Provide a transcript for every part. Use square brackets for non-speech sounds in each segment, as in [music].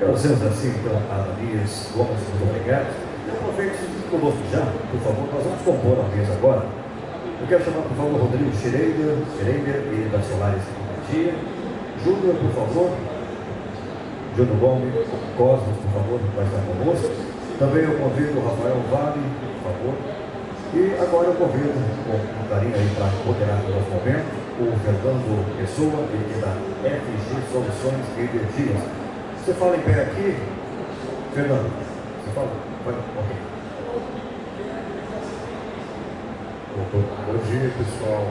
Trazemos assim, então, Ananias Gomes, muito obrigado. Eu aproveito conosco já, por favor, nós vamos compor a mesa agora. Eu quero chamar, por favor, Rodrigo Schreiber, Schreiber e da Solares Tecnologia. Júnior, por favor. Júnior Gomes, Cosmos, por favor, vai estar conosco. Também eu convido o Rafael Vale, por favor. E agora eu convido, com carinho aí para moderar o nosso momento, o Fernando Pessoa, ele é da FG Soluções Energias. Você fala em pé aqui, Fernando? Você fala? Vai, ok. Bom dia, pessoal.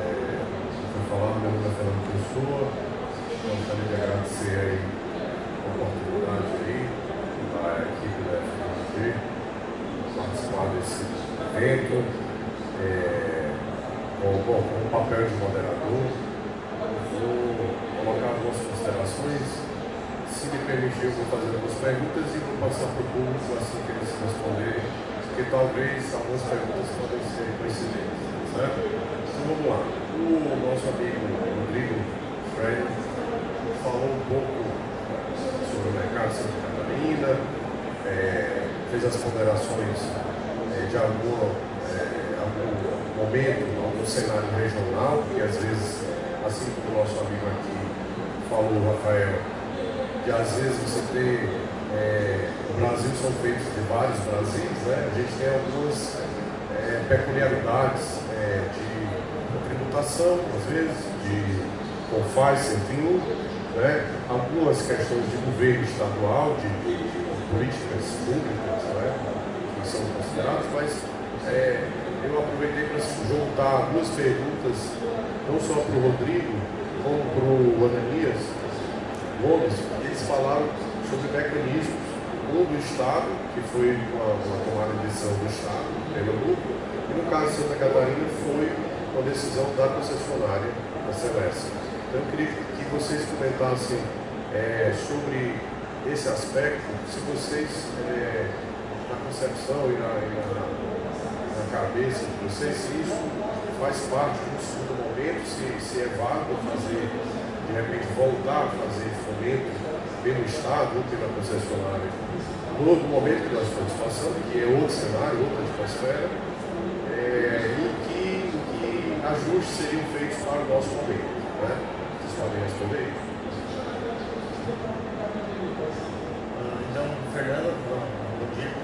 É, Estou falando, meu nome é Fernando Pessoa. Gostaria de agradecer aí a oportunidade aí da equipe da FG participar desse evento. É, com, bom, com o papel de moderador, vou colocar algumas considerações se me permitir, eu vou fazer algumas perguntas e vou passar para o público assim que eles responderem, porque talvez algumas perguntas podem ser coincidentes, certo? Então vamos lá. O nosso amigo Rodrigo Freire falou um pouco sobre o mercado de Santa Catarina, é, fez as ponderações é, de algum, é, algum momento, algum cenário regional, que às vezes, assim como o nosso amigo aqui falou, Rafael, que às vezes você tem. É, o Brasil são feitos de vários Brasis, né? A gente tem algumas é, peculiaridades é, de tributação, às vezes, de CONFAS 101, né? algumas questões de governo estadual, de, de, de políticas públicas, né? que são consideradas, mas é, eu aproveitei para juntar duas perguntas, não só para o Rodrigo, como para o Ananias Gomes, falaram sobre mecanismos, um do Estado, que foi uma, uma tomada de decisão do Estado, Pernambuco, e no caso de Santa Catarina foi uma decisão da concessionária da Celeste. Então eu queria que vocês comentassem é, sobre esse aspecto, se vocês, é, na concepção e na, e na, na, cabeça de vocês, se isso faz parte do segundo momento, se, se é válido fazer, de repente, voltar a fazer fomento pelo Estado ou pela concessionária, no momento que nós estamos passando, que é outro cenário, outra atmosfera, é, e que, que ajustes seriam feitos para o nosso momento. Né? Vocês podem responder isso? Ah, então, Fernando, bom dia.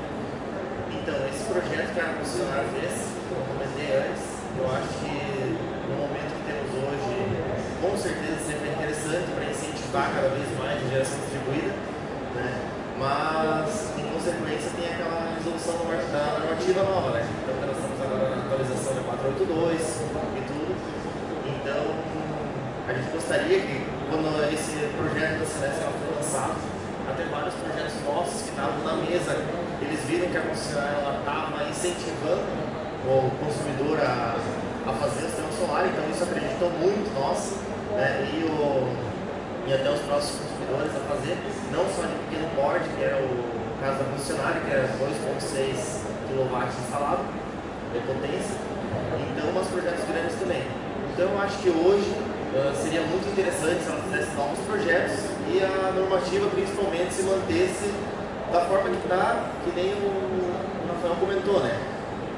Então, esse projeto que a concessionária fez, como eu comentei antes, eu acho que no momento que temos hoje, com certeza é interessante para incentivar cada vez mais geração distribuída, né? mas em consequência tem aquela resolução da normativa nova, né? Então nós estamos agora na atualização da 482 e tudo. Então a gente gostaria que quando esse projeto da Celeste foi lançado, até vários projetos nossos que estavam na mesa, eles viram que a concessionária estava incentivando o consumidor a, a fazer o sistema solar, então isso acreditou muito nós, né? E o e até os próximos consumidores a fazer, não só de pequeno porte, que era o caso da concessionária, que era 2,6 kW instalado de potência, então mas projetos grandes também. Então eu acho que hoje uh, seria muito interessante se ela fizesse novos projetos e a normativa principalmente se mantesse da forma que está, que nem o, Rafael comentou, né?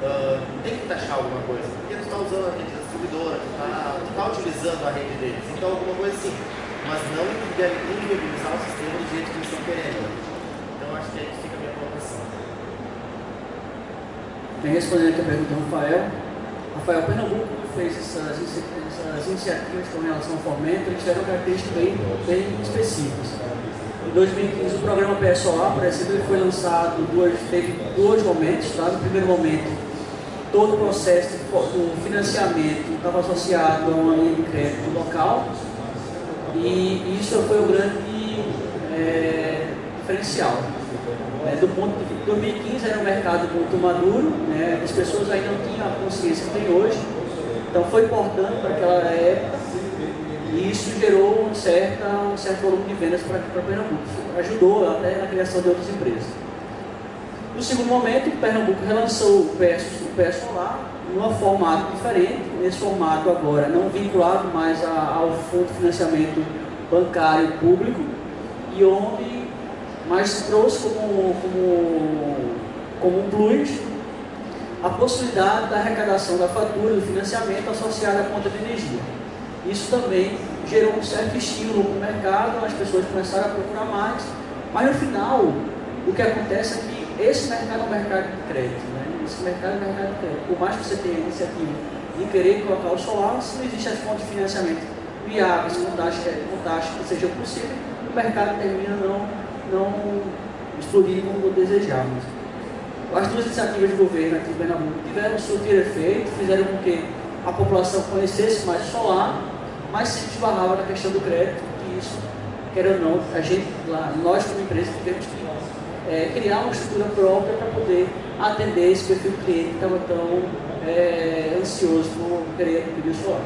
Uh, tem que taxar alguma coisa, porque tu está usando a rede distribuidora, tu está tá utilizando a rede deles, então alguma coisa assim mas não inviabilizar o sistema do jeito que eles estão querendo. Então acho que aí fica a minha colocação. Bem, respondendo aqui a pergunta do Rafael. Rafael, Pernambuco fez essas, essas iniciativas com relação ao fomento, eles tiveram características bem, bem específicas. Em 2015, o programa PSOA, por exemplo, foi lançado, duas, teve dois momentos. Tá? No primeiro momento, todo o processo do financiamento estava associado a uma linha de crédito local, e isso foi o grande é, diferencial. É, do ponto de 2015 era um mercado muito maduro, né, as pessoas ainda não tinham a consciência que tem hoje, então foi importante para aquela época e isso gerou um, certa, um certo volume de vendas para Pernambuco, ajudou até na criação de outras empresas. No segundo momento, Pernambuco relançou o PS, o em um formato diferente, nesse formato agora não vinculado mais a, ao fundo de financiamento bancário público, e onde mas trouxe como, como, como um plus a possibilidade da arrecadação da fatura, do financiamento associado à conta de energia. Isso também gerou um certo estímulo para o mercado, as pessoas começaram a procurar mais, mas no final, o que acontece é que esse mercado é um mercado de crédito. Né? Esse mercado é um mercado de crédito. Por mais que você tenha a iniciativa de querer colocar o solar, se não existe as fontes de financiamento viáveis, com taxa, com taxa que seja possível, o mercado termina não, não explodindo como desejamos. As duas iniciativas de governo aqui em Pernambuco tiveram surtir efeito, fizeram com que a população conhecesse mais o solar, mas sempre esbarrava na questão do crédito, que isso, quer ou não, a gente, lá, nós como empresa, tivemos que é, criar uma estrutura própria para poder atender esse perfil cliente que estava tão é, ansioso por querer pedir o solar.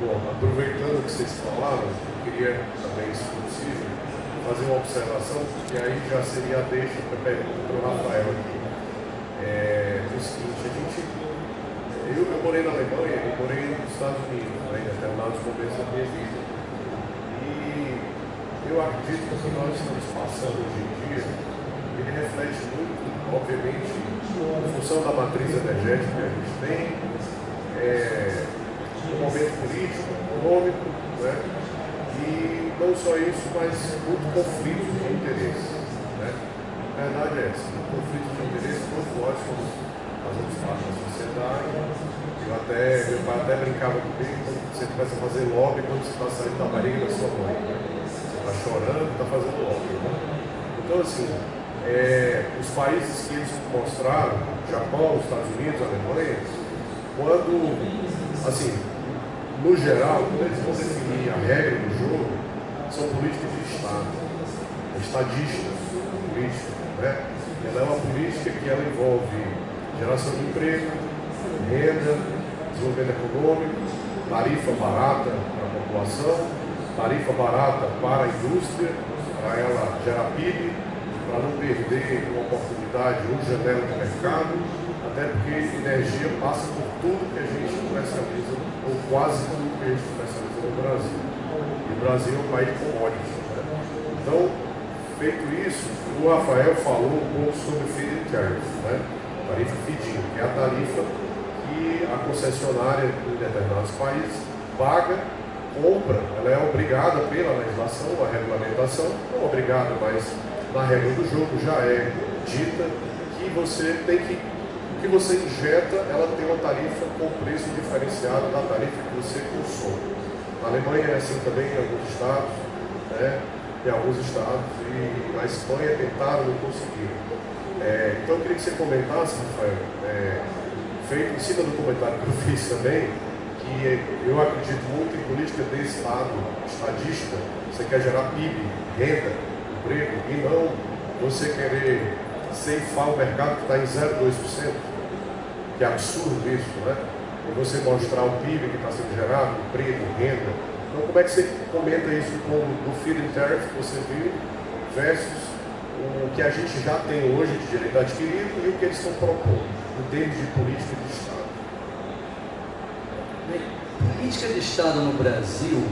Bom, aproveitando o que vocês falaram, eu queria também, se possível, fazer uma observação, que aí já seria a deixa para o Rafael aqui. É, o seguinte, a gente. Eu, eu morei na Alemanha e morei nos Estados Unidos, né, em determinados momentos da minha vida. Eu acredito que o que nós estamos passando hoje em dia, ele reflete muito, obviamente, em função da matriz energética que a gente tem, é, no momento político, econômico, né? e não só isso, mas muito conflito de interesse. Né? A verdade é essa, um conflito de interesse, todos nós somos, fazemos parte da sociedade, eu até, meu pai até brincava comigo você começa a fazer lobby quando você está saindo da barriga da sua mãe. Está chorando, está fazendo lobby. Né? Então assim, é, os países que eles mostraram, Japão, Estados Unidos, Alemanha, quando, assim, no geral, quando eles vão definir a regra do jogo, são políticas de Estado, estadistas, política, né? Ela é uma política que ela envolve geração de emprego, renda, desenvolvimento econômico, tarifa barata para a população, tarifa barata para a indústria, para ela gerar PIB, para não perder uma oportunidade ou janela de mercado, até porque energia passa por tudo que a gente comercializa, ou quase tudo que a gente comercializa no Brasil. E o Brasil é um país de commodities. Né? Então, feito isso, o Rafael falou um pouco sobre o feed tariff, né? tarifa feed que é a tarifa que a concessionária em determinados países paga, compra, ela é obrigada pela legislação, a regulamentação, não obrigada, mas na regra do jogo já é dita que você tem que que você injeta, ela tem uma tarifa com preço diferenciado da tarifa que você consome. Na Alemanha é assim também em alguns estados, né? em alguns estados, e na Espanha tentaram não conseguiram. É, então eu queria que você comentasse, Rafael, é, feito em cima do comentário que eu fiz também, eu acredito muito em política de Estado, estadista, você quer gerar PIB, renda, emprego, e não você querer ceifar o mercado que está em 0,2% que é absurdo isso, né? E você mostrar o PIB que está sendo gerado, emprego, renda. Então, como é que você comenta isso com o feed-in tariff que você viu versus o que a gente já tem hoje de direito adquirido e o que eles estão propondo em termos de política de Estado? Política de Estado no Brasil,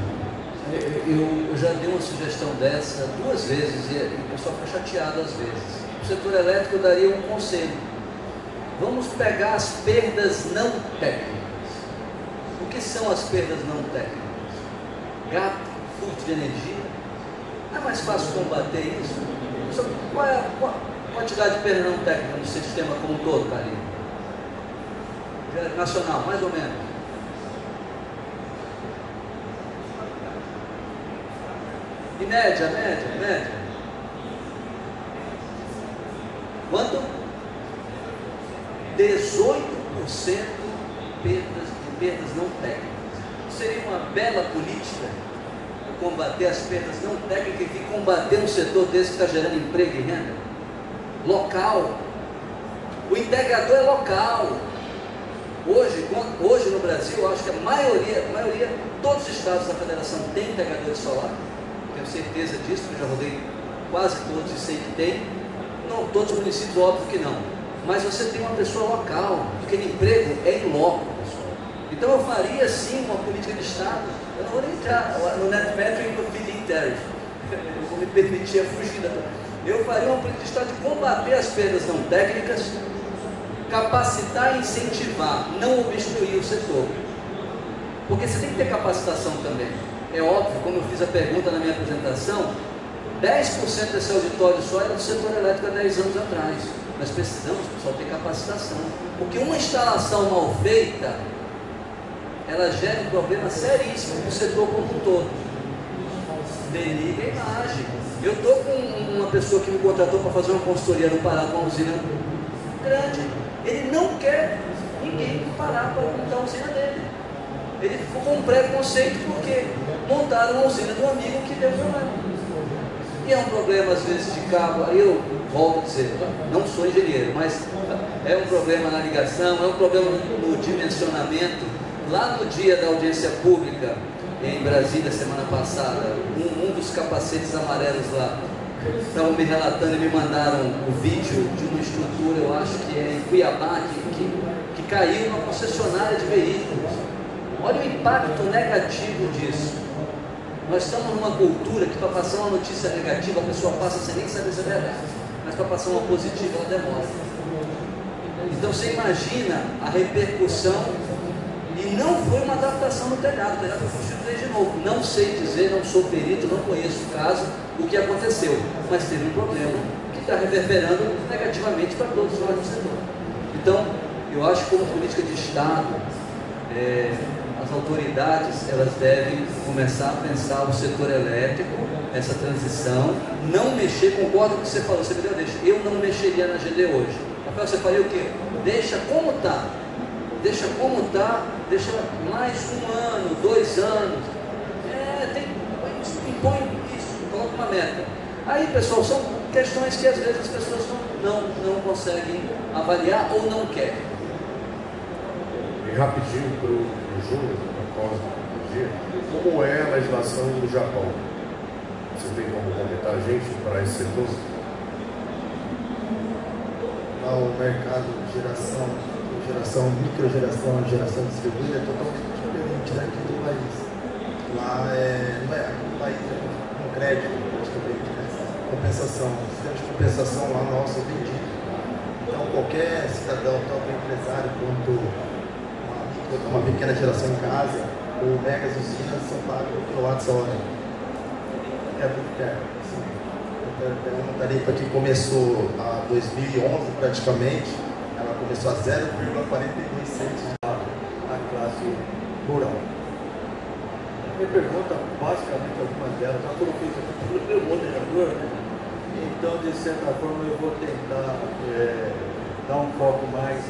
eu já dei uma sugestão dessa duas vezes e o pessoal fica chateado às vezes. O setor elétrico daria um conselho Vamos pegar as perdas não técnicas. O que são as perdas não técnicas? Gato, furto de energia. Não é mais fácil combater isso? Qual é a quantidade de perda não técnica no sistema como um todo, Carlinhos? Nacional, mais ou menos. Média, média, média. Quanto? 18% perdas, de perdas não técnicas. Seria uma bela política combater as perdas não técnicas e combater um setor desse que está gerando emprego e renda. Local. O integrador é local. Hoje, hoje no Brasil, acho que a maioria, a maioria, todos os estados da federação têm integrador de solar. Tenho certeza disso, porque já rodei quase todos e sei que tem. Não, todos os municípios, óbvio que não mas você tem uma pessoa local, aquele emprego é em loco, pessoal. Então eu faria sim uma política de Estado. Eu não vou nem entrar no NetMetro e no tariff. [laughs] Eu vou me permitir a fugir da. Eu faria uma política de Estado de combater as perdas não técnicas, capacitar e incentivar, não obstruir o setor. Porque você tem que ter capacitação também. É óbvio, como eu fiz a pergunta na minha apresentação, 10% desse auditório só era do setor elétrico há 10 anos atrás. Nós precisamos, pessoal, ter capacitação. Porque uma instalação mal feita, ela gera um problema seríssimo para o setor como um todo. Deniga a imagem. Eu estou com uma pessoa que me contratou para fazer uma consultoria no Pará com uma usina grande. Ele não quer ninguém parar para montar a usina dele. Ele ficou com um preconceito porque montaram uma usina do amigo que deu problema. E é um problema, às vezes, de cabo. Eu volto a dizer, não sou engenheiro, mas é um problema na ligação, é um problema no dimensionamento. Lá no dia da audiência pública, em Brasília, semana passada, um, um dos capacetes amarelos lá estavam me relatando e me mandaram o vídeo de uma estrutura, eu acho que é em Cuiabá, que, que, que caiu numa concessionária de veículos. Olha o impacto negativo disso. Nós estamos numa cultura que para passar uma notícia negativa a pessoa passa sem nem saber se é verdade, mas para passar uma positiva ela demora. Então você imagina a repercussão e não foi uma adaptação no telhado, o telhado foi construído desde novo. Não sei dizer, não sou perito, não conheço o caso, o que aconteceu, mas teve um problema que está reverberando negativamente para todos nós no setor. Então, eu acho que como política de Estado, é, as autoridades elas devem começar a pensar o setor elétrico, essa transição, não mexer, concordo com o que você falou, você me deu deixa, eu não mexeria na GD hoje. Rafael, você faria o quê? Deixa como está, deixa como está, deixa mais um ano, dois anos, é, tem, impõe isso, coloca uma meta. Aí, pessoal, são questões que às vezes as pessoas não, não, não conseguem avaliar ou não querem. Rapidinho para o Júnior, após o dia, como é a legislação do Japão? Você tem como comentar a gente para esse setor? Lá o mercado de geração, geração, microgeração, geração distribuída é totalmente diferente daqui do país. Lá é, não é, aqui país é com crédito, praticamente, né? compensação. O sistema de compensação lá nosso é vendido. Então qualquer cidadão, tanto empresário quanto uma, pequena geração em casa, ou megas usinas são pagos por quilowatt-hora. É muito perto. Assim. É uma tarifa que começou a 2011 praticamente, ela começou a 0,42 centos a classe rural. Minha pergunta, basicamente, algumas delas já foram feitas pelo moderador, né? Então, de certa forma, eu vou tentar é, dar um foco mais,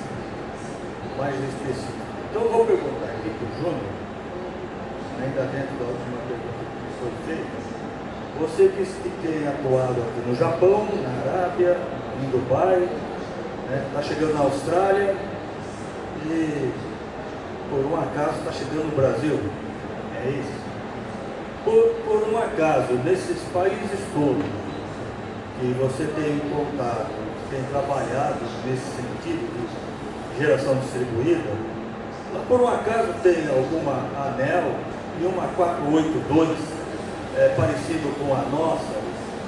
mais específico. Então, vou perguntar aqui para o Júnior, ainda dentro da última pergunta que foi feita, você disse que tem atuado aqui no Japão, na Arábia, em Dubai, está né? Tá chegando na Austrália e, por um acaso, está chegando no Brasil. É isso? Por, por um acaso, nesses países todos que você tem contato, tem trabalhado nesse sentido de geração distribuída, por um acaso tem alguma anel e uma 482 é, parecido com a nossa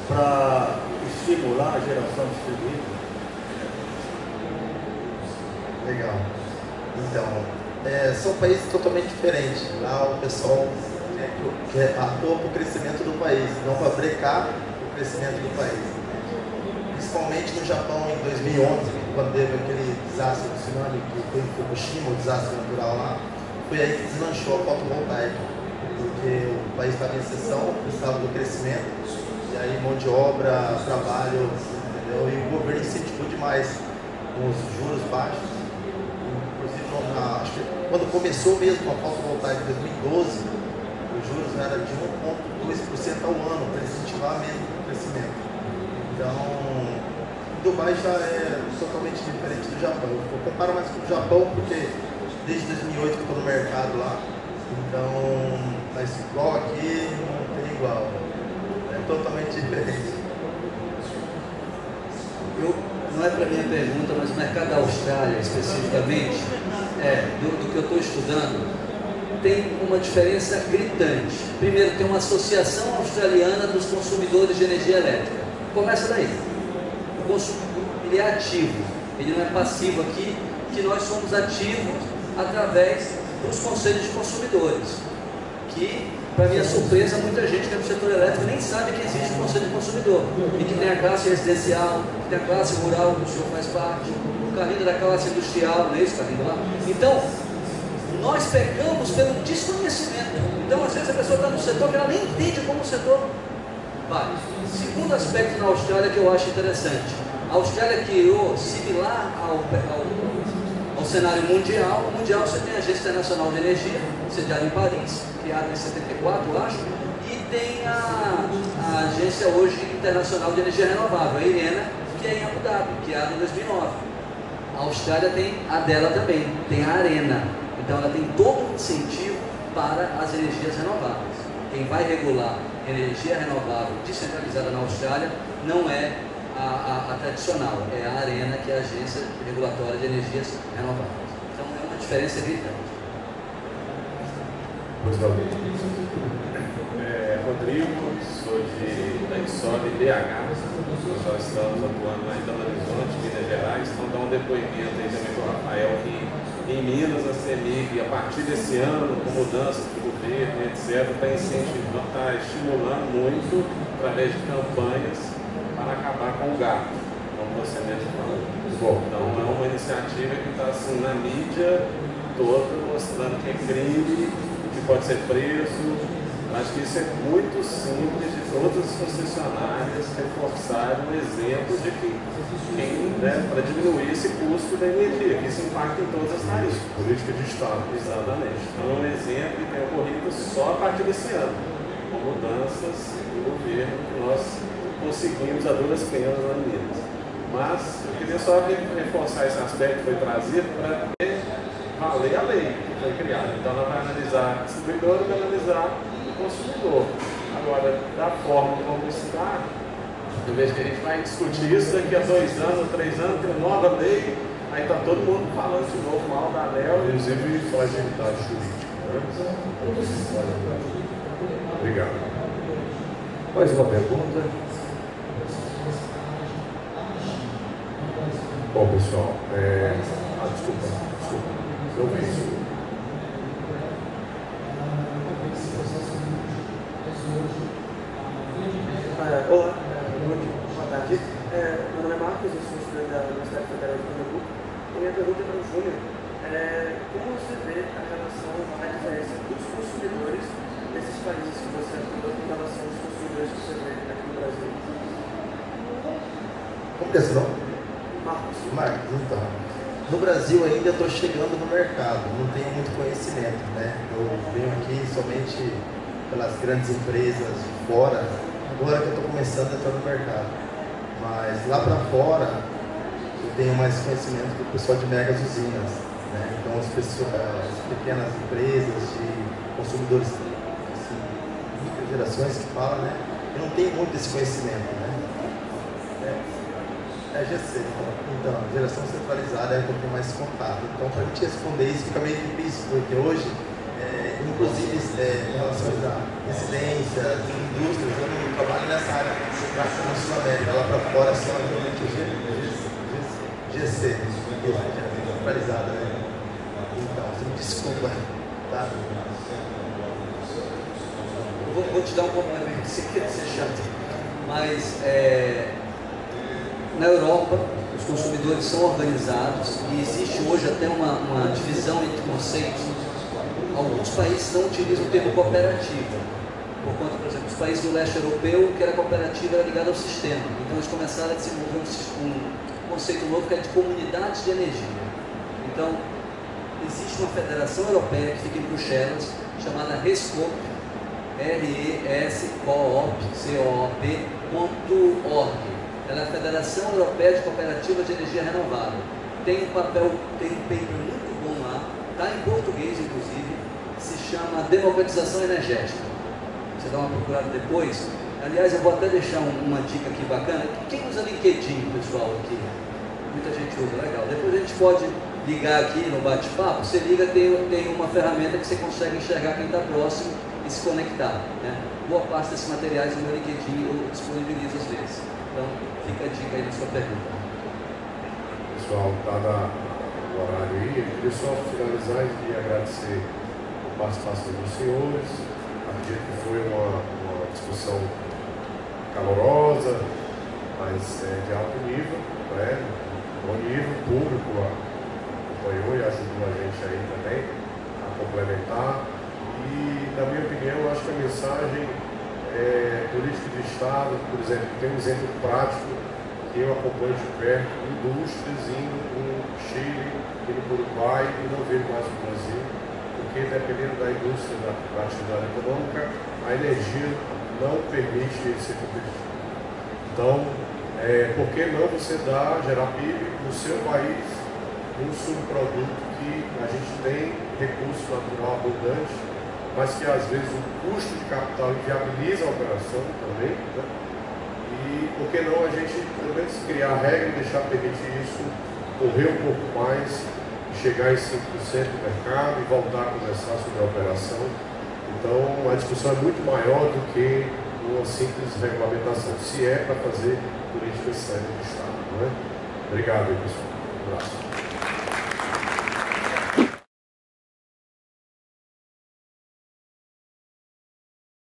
para estimular a geração distribuída? Legal. Então, é, são países totalmente diferentes. Lá o pessoal quer atua para o crescimento do país, não para brecar o crescimento do país. Principalmente no Japão em 2011, quando teve aquele desastre do tsunami que foi em Fukushima, o desastre natural lá, foi aí que deslanchou a fotovoltaica. Porque o país estava em recessão, precisava do crescimento, e aí mão de obra, trabalho, entendeu? E o governo incentivou demais com os juros baixos na, acho que quando começou mesmo a fotovoltaica em 2012, os juros eram de 1,2% ao ano para incentivar mesmo o crescimento. Então, Dubai já é totalmente diferente do Japão. Eu comparo mais com o Japão porque desde 2008 que estou no mercado lá. Então, mas igual aqui não tem igual. É totalmente diferente. Eu, não é para minha pergunta, mas o mercado da Austrália especificamente, é, do, do que eu estou estudando, tem uma diferença gritante. Primeiro, tem uma associação australiana dos consumidores de energia elétrica. Começa daí. O consumidor ele é ativo, ele não é passivo aqui, que nós somos ativos através dos conselhos de consumidores, que, para minha surpresa, muita gente que é do setor elétrico nem sabe que existe o conselho de consumidor, e que tem a classe residencial, que tem a classe rural, que o senhor faz parte, o carrinho da classe industrial, não é isso, carrinho lá? Então, nós pecamos pelo desconhecimento. Então, às vezes, a pessoa está no setor que ela nem entende como o setor vai. Segundo aspecto na Austrália que eu acho interessante. A Austrália criou, similar ao, ao, ao cenário mundial, no mundial você tem a Agência Internacional de Energia, sediada em Paris, criada em 74, eu acho, e tem a, a Agência hoje Internacional de Energia Renovável, a IRENA, que é em Abu Dhabi, criada em 2009. A Austrália tem a dela também, tem a ARENA, então ela tem todo um incentivo para as energias renováveis. Quem vai regular energia renovável descentralizada na Austrália não é a, a, a, tradicional, é a ARENA, que é a Agência Regulatória de Energias Renováveis. Então é uma diferença gritante. É, Rodrigo, sou de, da ISOB BH, nós estamos atuando lá em Belo Horizonte, Minas Gerais, então dá um depoimento aí também para o Rafael que em Minas, a CEMIG, a partir desse ano, com mudanças de governo, etc., está incentivando, está estimulando muito, através de campanhas, para acabar com o gato, como você mesmo falou. Bom, então é uma iniciativa que está assim, na mídia toda, mostrando que é crime, que pode ser preso, Acho que isso é muito simples de todas as concessionárias reforçarem um exemplo de que quem, né, para diminuir esse custo da energia, que isso impacta em todas as tarifas. Política de Estado. Exatamente. Então é um exemplo que tem ocorrido só a partir desse ano, com mudanças do governo que nós conseguimos a duras penas lá em Minas. Mas eu queria só reforçar esse aspecto que foi trazido para valer a lei que foi criada. Então ela vai analisar a distribuidora e vai analisar consumidor. Agora, da forma como está, eu vejo que a gente vai discutir isso daqui a dois anos, três anos, tem nova lei, aí está todo mundo falando de novo mal da ANEL. Inclusive fragilidade jurídica. Né? Obrigado. Mais uma pergunta? Bom, pessoal, é... ah, desculpa, desculpa. Eu isso. É, olá, boa tarde. É, meu nome é Marcos, eu sou estudante da Universidade Federal de Pernambuco. E minha pergunta é para o Júnior. É, como você vê a relação, a diferença dos consumidores nesses países que você atua em relação aos consumidores que você vê aqui no Brasil? Como que é esse nome? Marcos. Então. No Brasil ainda estou chegando no mercado, não tenho muito conhecimento, né? Eu venho aqui somente pelas grandes empresas de fora, agora que eu estou começando a entrar no mercado. Mas lá para fora, eu tenho mais conhecimento do pessoal de megas usinas. Né? Então, as, pessoas, as pequenas empresas de consumidores, assim, microgerações que falam, né? Eu não tenho muito esse conhecimento, né? É, é GC, então, geração centralizada é eu tenho mais contato. Então, para te responder isso fica meio difícil, porque hoje é, inclusive é, em relação a residências, indústrias, eu não trabalho nessa área na Sul América, lá para fora são realmente o GC, centralizada, né? Então, você me desculpa, tá? Vou, vou te dar um complemento, sem querer ser chato, mas é, na Europa os consumidores são organizados e existe hoje até uma, uma divisão entre conceitos alguns países não utilizam o termo cooperativa. Por conta, por exemplo, os países do leste europeu, que era cooperativa era ligado ao sistema. Então eles começaram a desenvolver um, um conceito novo que é de comunidades de energia. Então, existe uma federação europeia que fica em Bruxelas, chamada RESCOP, R-E-S-C-O-P.org. Ela é a Federação Europeia de Cooperativas de Energia Renovável. Tem um papel, tem um paper muito bom lá, está em português inclusive, se chama Democratização Energética. Você dá uma procurada depois. Aliás, eu vou até deixar uma dica aqui bacana. Quem usa LinkedIn, pessoal, aqui? Muita gente usa, legal. Depois a gente pode ligar aqui no bate-papo, você liga, tem, tem uma ferramenta que você consegue enxergar quem está próximo e se conectar. Né? Boa parte desses materiais no meu LinkedIn eu disponibilizo às vezes. Então, fica a dica aí na sua pergunta. Pessoal, dada o horário aí, eu queria só finalizar e agradecer a participação dos senhores. Acredito que foi uma, uma discussão calorosa, mas é, de alto nível, né? bom nível, público acompanhou e ajudou a gente aí também a complementar. E, na minha opinião, acho que a mensagem é, política de Estado, por exemplo, tem um exemplo prático que eu acompanho de perto, indústrias indo para o Chile, indo para o Uruguai e não vejo mais o Brasil, porque dependendo da indústria, da, da atividade econômica, a energia não permite ele ser competitivo. Então, é, por que não você dar, gerar PIB no seu país, um subproduto que a gente tem recurso natural abundante, mas que às vezes o custo de capital inviabiliza a operação também. Né? E por que não a gente, pelo menos, criar regra e deixar permitir isso correr um pouco mais, chegar em 5% do mercado e voltar a conversar sobre a operação. Então a discussão é muito maior do que uma simples regulamentação, se é para fazer políticas sérias do Estado. Não é? Obrigado, pessoal. Um abraço.